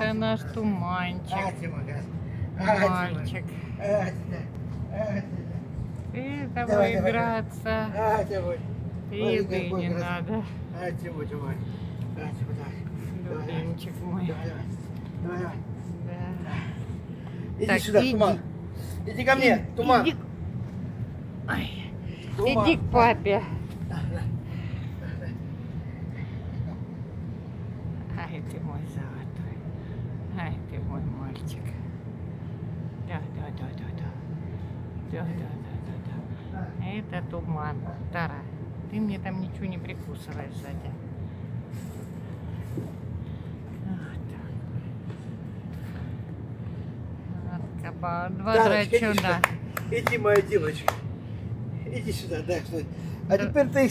Это наш туманчик, мальчик. Ты Давай, играться. Еды не надо, любимчик мой. Иди Так, сюда, иди. Туман. Иди ко мне, Туман. Иди... Ай, Туман. иди к папе. Ай, ты мой золотой. Ты мой мальчик. Да, да, да, да, да. Да, да, да, да, да. Это туман. Тара, ты мне там ничего не прикусываешь сзади. Два Тарочка, иди драчуна. сюда. Иди, моя девочка. Иди сюда, да, стой. А Да. теперь ты